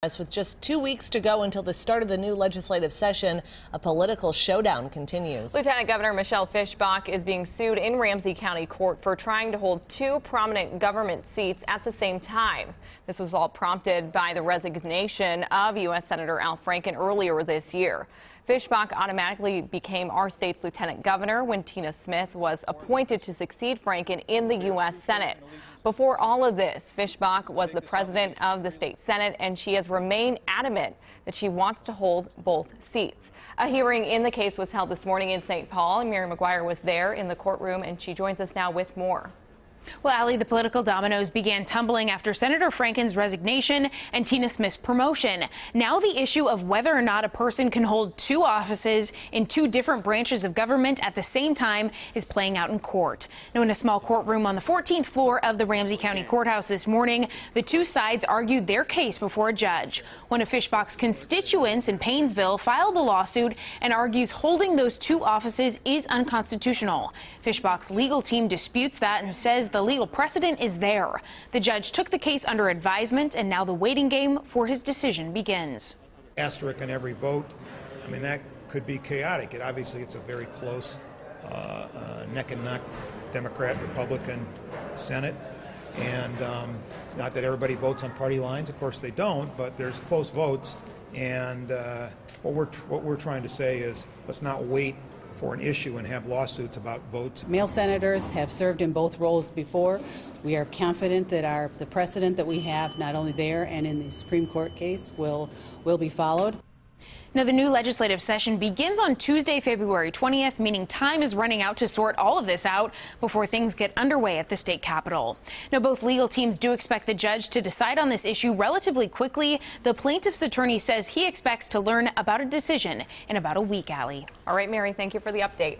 With just two weeks to go until the start of the new legislative session, a political showdown continues. Lieutenant Governor Michelle Fischbach is being sued in Ramsey County Court for trying to hold two prominent government seats at the same time. This was all prompted by the resignation of U.S. Senator Al Franken earlier this year. Fischbach automatically became our state's lieutenant governor when Tina Smith was appointed to succeed Franken in the U.S. Senate. Before all of this, Fischbach was the president of the state Senate, and she has remained adamant that she wants to hold both seats. A hearing in the case was held this morning in St. Paul, and Mary McGuire was there in the courtroom, and she joins us now with more. Well, Ali, the political dominoes began tumbling after Senator Franken's resignation and Tina Smith's promotion. Now the issue of whether or not a person can hold two offices in two different branches of government at the same time is playing out in court. Now, in a small courtroom on the 14th floor of the Ramsey County Courthouse this morning, the two sides argued their case before a judge. One of Fischbach's constituents in Paynesville filed the lawsuit and argues holding those two offices is unconstitutional. Fischbach's legal team disputes that and says the legal precedent is there. The judge took the case under advisement, and now the waiting game for his decision begins. Asterisk on every vote. I mean, that could be chaotic. It obviously it's a very close uh, uh, neck and neck Democrat Republican Senate. And um, not that everybody votes on party lines, of course they don't, but there's close votes. And uh, what we're what we're trying to say is let's not wait for an issue and have lawsuits about votes. Male senators have served in both roles before. We are confident that our the precedent that we have not only there and in the Supreme Court case will will be followed. Now, the new legislative session begins on Tuesday, February 20th, meaning time is running out to sort all of this out before things get underway at the state capitol. Now, both legal teams do expect the judge to decide on this issue relatively quickly. The plaintiff's attorney says he expects to learn about a decision in about a week, Ali. All right, Mary, thank you for the update.